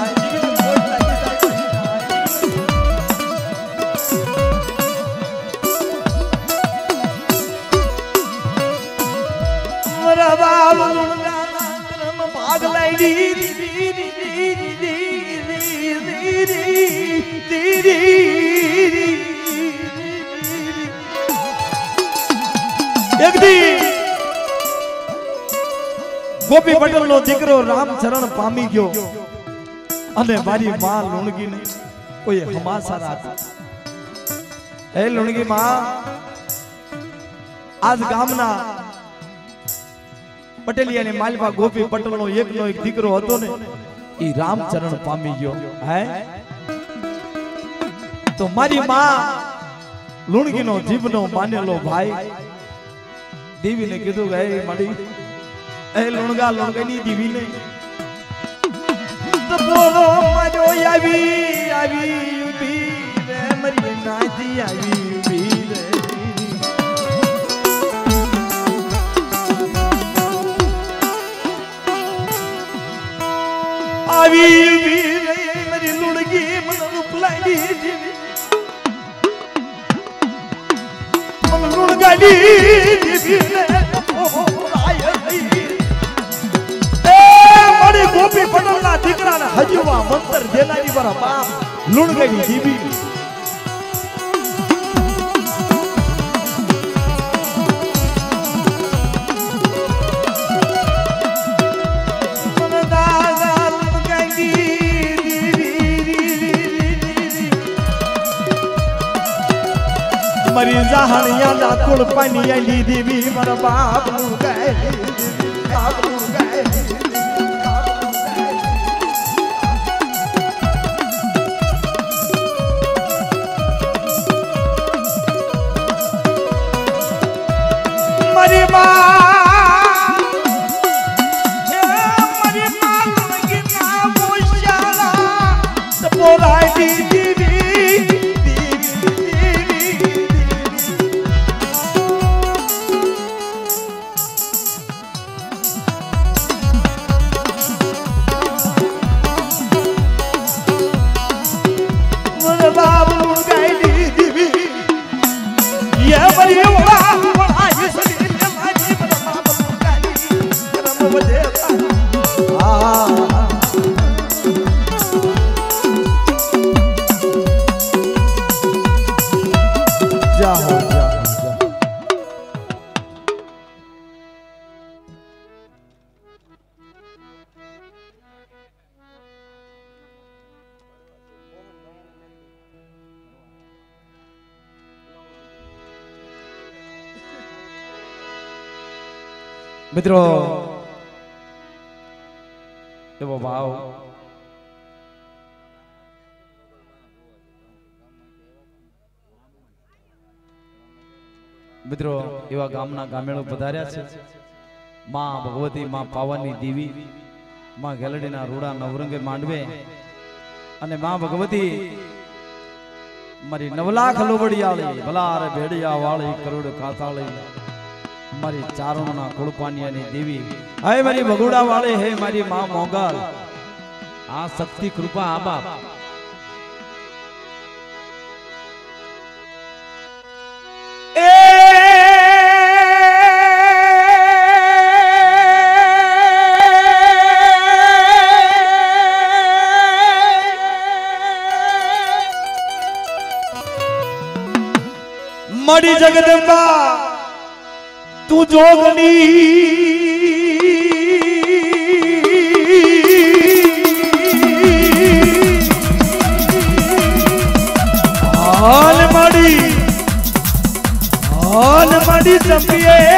ભાગ દી ગોપી પટેલ નો દીકરો રામચરણ પામી ગયો અને મારી માં લુણગીને કોઈ હમાસા રાખી. હે લુણગી માં, આજ ગામના પટેલિયાની માલવા ગોપી પટેલ નો એક દીકરો હતો ને એ રામચરણ પામી ગયો, હે? તો મારી માં લુણગીનો જીભનો માનેલો ભાઈ, દેવીને કીધું કે, એ મારી એ લુણગા લુણગા ની તો ને આવી આવી મારી નાથી આવી. આવી ઊભી રે મારી લુણગી મને રૂપલાઈ દીધી મને લુણગાડી એ મારી ગોપી પટેલના દીકરાને હજુવા મંતર જેનાની મારા બાપ લુણગાડી દીવી મારી જહાણિયા ના કુળ પાણી આલી દેવી મારા બાપનું ગાય બાપનું ગાય. મિત્રો એવો ભાવ. મિત્રો, એવા ગામના ગામેણો પધાર્યા છે. માં ભગવતી, માં પાવાની દેવી, માં ગેલડીના રૂડા નવરંગે માંડવે અને માં ભગવતી, મારી નવલાખ લોબડિયાળી, ભલારે ભેડિયા વાળી કરોડ કાતાળી. મારી ચારણોના કુળપાનિયાની દેવી. હે મારી બગુડા વાળી હે મારી મા મોગલ આ શક્તિ, કૃપા, આ બાપ. મળી જગદંબા. તું જોગની. હાલ મળી હાલ મળી ચંપીએ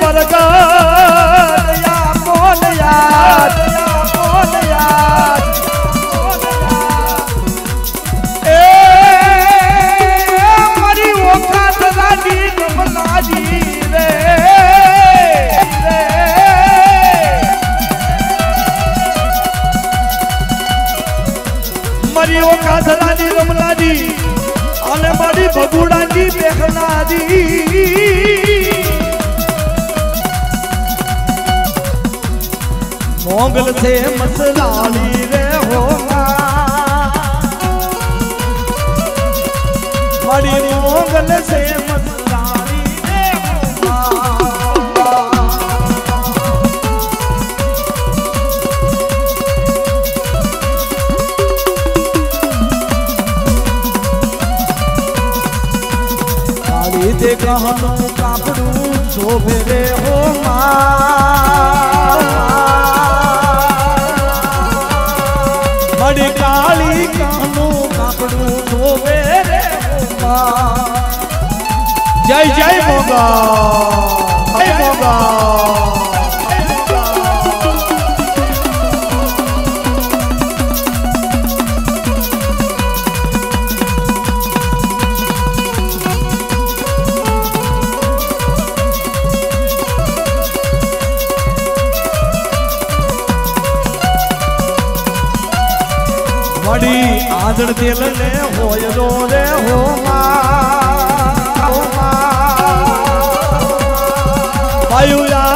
पर गा મોગલ છે મસલાલી રે હો મારી મોગલ છે કહનું કાપડું શોભે રે હો મા જય જય મોગા જય મોગા વડી આદળ તેલ ને હોય રો રે હોવા You Hallelujah.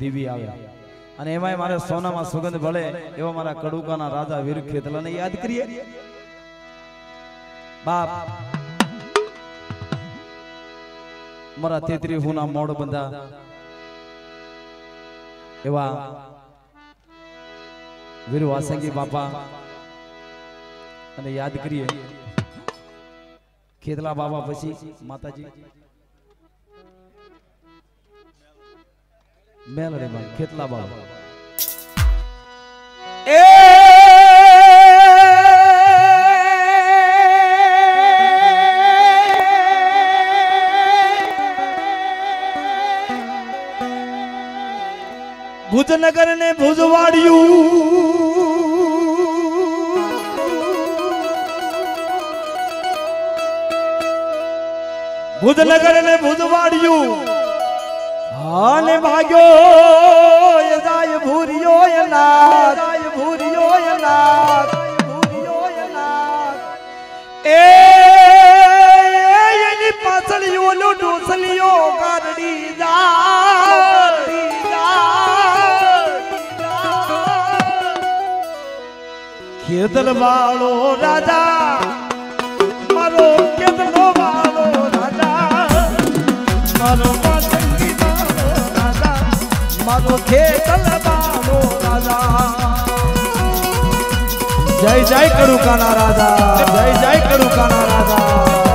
ધીવી આવે. અને એમાંય મારે સોનામાં સુગંધ ભળે એવા મારા કડુકાના રાજા વીર ખેતલાને યાદ કરીએ. બાપ, મારા તેત્રી હુના મોડ બંધા. એવા વીર વાસંગી બાપા. અને યાદ કરીએ. ખેતલા બાબા પછી માતાજી. મેલડીમાં ખેતલા બાબા એ ભુજનગર ને ભુજવાડ્યું. ભુજનગર ને ભુજવાડિયું. અને ભાગ્યો એ જાય ભૂરિયો એ નાથ. જાય ભૂરિયો એ નાથ. ભૂરિયો એ નાથ. એ એની પાછળ ઓલો ડોસલીઓ ગારડી જારડી ખેતર વાળો રાજા, મારો ખેતરનો વાળો રાજા. મારો મારો ખેતર વાળો રાજા. જય જય કરુકાના રાજા જય જય કરુકાના રાજા.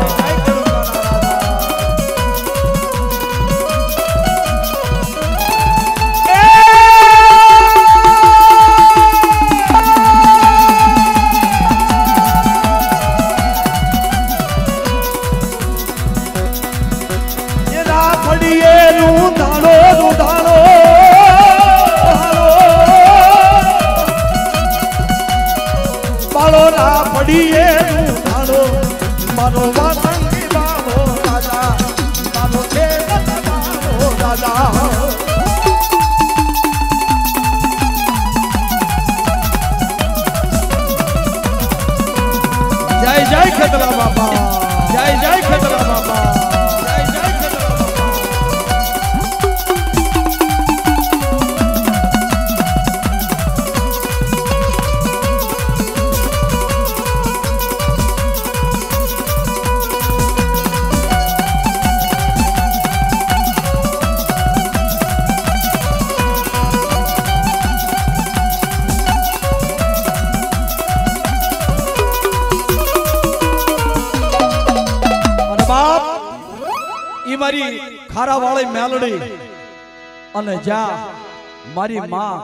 ખારાવાળી મેલડી. અને જ્યાં મારી માં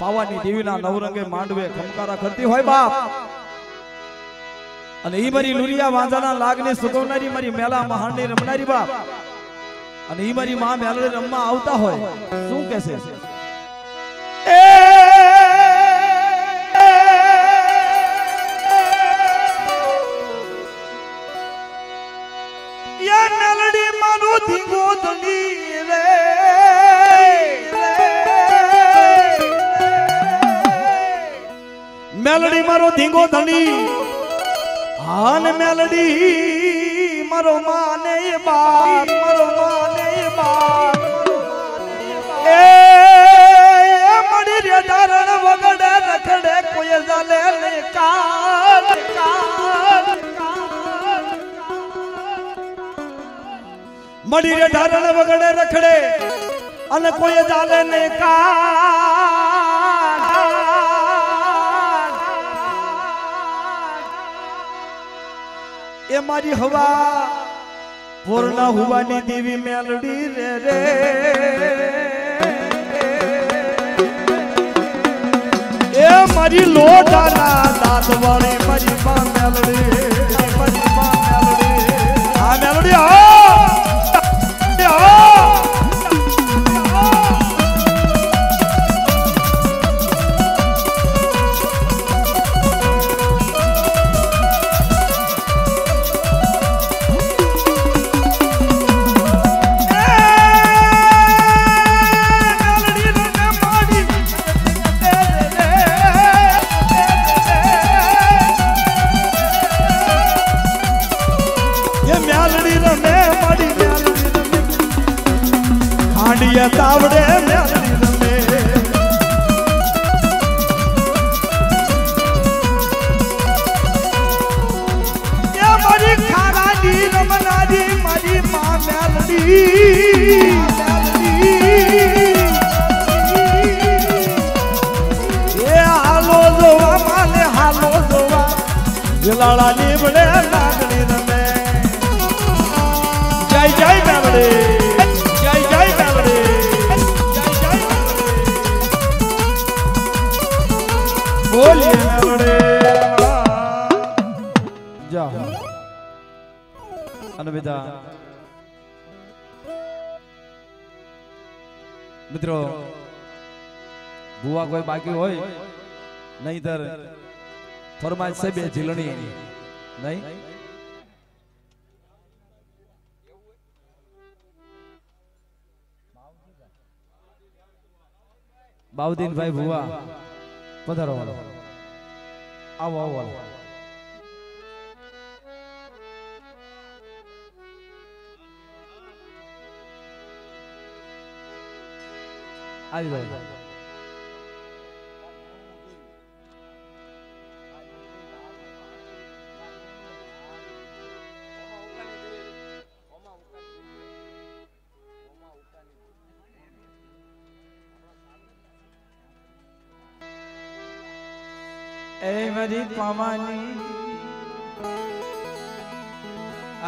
પાવાની દેવીના નવરંગે માંડવે ખમકારા કરતી હોય બાપ. અને ઈ મારી લુરિયા વાંજાના લાગને સુગવનારી મારી મેલા મહાણની રમનારી બાપ. અને ઈ મારી માં મેલડી રમવા આવતા હોય. શું કહેશે યા માનો ધીંગો ધણી રે. મેલડી મારો ધીંગો ધણી. હાન મેલડી મારો માને બાપ, મારો માને બાપ મડી રે ધારણ વગડે રખડે કોઈ જાલે ને કાલ કાલ. મડી રે ઢારણ વગડે રખડે અને કોઈ ચાલે ને કા એ મારી હવા પૂર્ણ હુવાની દેવી મેલડી રે રે. એ મારી લોટાના દાંત વાળી મારી પા મેલડી મેલડી. આ મેલડી આ આ ખાંડિયા તાવડે મારી ખારાની રમનારી, મારી માં મેલડી જોવા જલાળા લાગણી રમે. જય જય મેમડે અને મિત્રો, ભુવા કોઈ બાકી હોય, નહીતર ફરમાઈશ છે બે ઝીલણી નહીં? બાઉદીનભાઈ ભુવા પધારો આવો આવો આવો. આવી ગયો. એ મારી પાવાની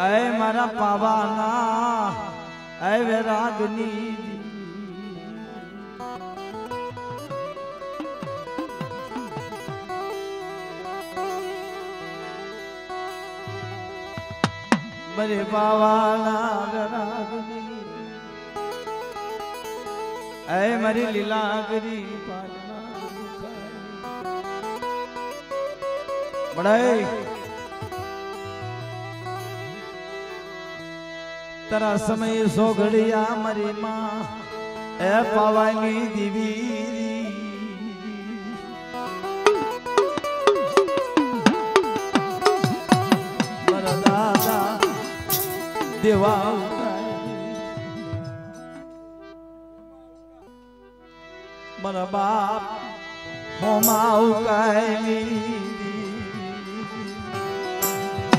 એ મારા પાવાના એ વેરાગની પાવાના વેરાગની એ મારી લીલાગરી બડાઈ તારા સમય સો ઘડિયા મારી માં, એ પાવાની દીવી દેવા મારા બાપ હોમાઉ ઉકાઈ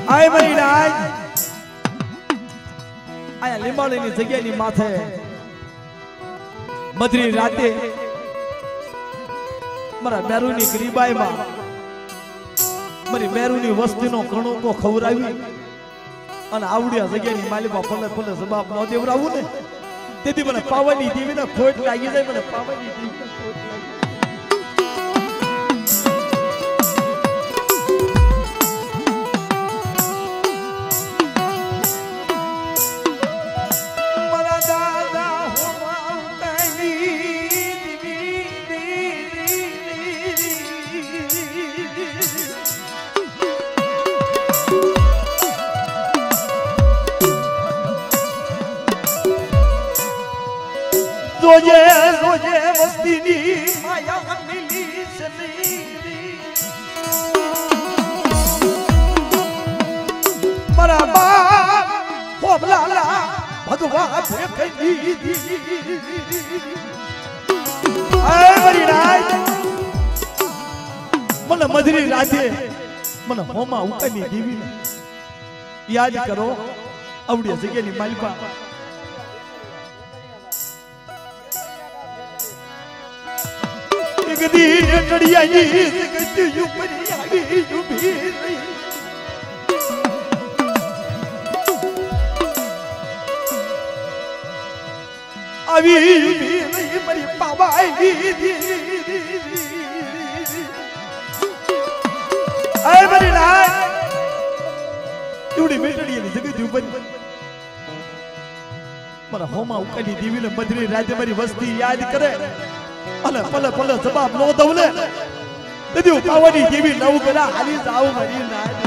આય મારી આયા લીંબાળીની જગ્યાની માથે મધરી રાતે મારા મેરુની ગરીબાઈમાં મારી મેરુની વસ્તીનો કણુકો ખવરાવી અને આવડિયા જગ્યાની માલિકા પલે પલે બાપ ન દેવરાવું ને. તેથી મને પાવાની દેવીને ખોટ લાગી જાય, મને પાવાની દેવીને મને મધરી રાધે, મને હોમા ઉકાની દેવીને યાદ કરો, આવડી જગ્યાની માલિકા. એક દી ઈ જગત ઉપરી આવી ઊભી રહી. આવી ઊભી રહી મારી આય મારી મેટડીની જગત ઉપર મારા હોમા ઉકાની દેવીને મધરી રાજ્ય મારી વસ્તી યાદ કરે અને પલે પલે જવાબ નો દઉં ને તેથી હું પાવાની દેવી નવ પેલા હાલી જાવ મારી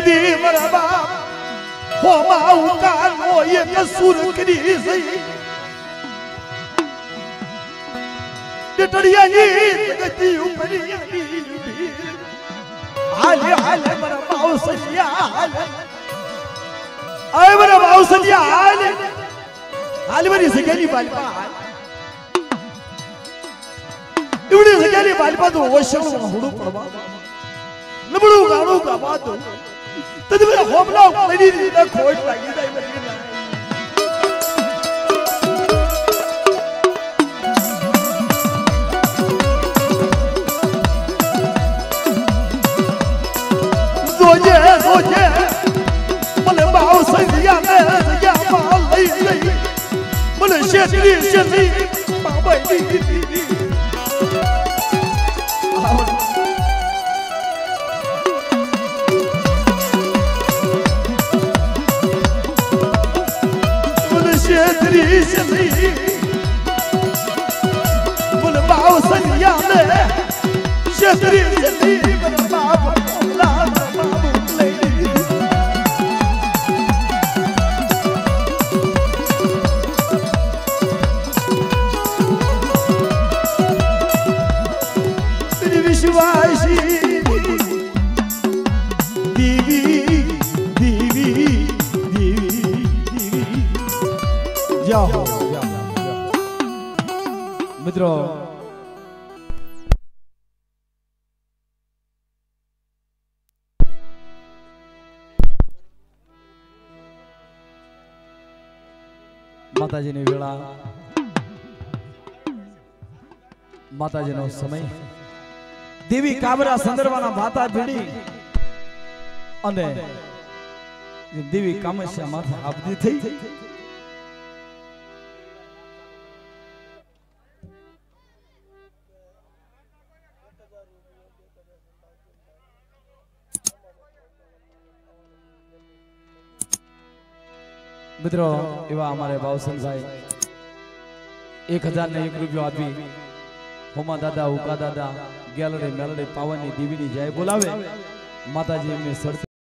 دي مرحبا. وما وقع ويا كسور كنيسي ڈٹڑیا نی تگتی اوپریا نی حالی حالی مرحبا وسلیا حالی أي مرحبا وسليا حالی حالی بری سگلی بالبا حالی ابڑی سگلی بالبا تو وشم ہڑو پڑوا نبڑو گاڑو گا باتو 他他妈也活不到，没你你那可以来一代没来。昨夜昨夜，不来把我身子压在这压把累来，不能献礼献礼，宝贝。શેતરી મને બાવ સનિયા ને શેતરી શેતરી મને બાપ માતાજીની વેળા. માતાજીનો સમય. દેવી કાબરા સંદર્ભના માતા ભીડી અને દેવી કામસ્યા માથે આપતી થઈ. મિત્રો, એવા અમારે ભાવસનભાઈ એક હજાર ને એક રૂપિયો આપી. હોમા દાદા, ઉકા દાદા, ગેલડી મેલડી, પાવનની દેવીની જાય બોલાવે. માતાજી એમને સર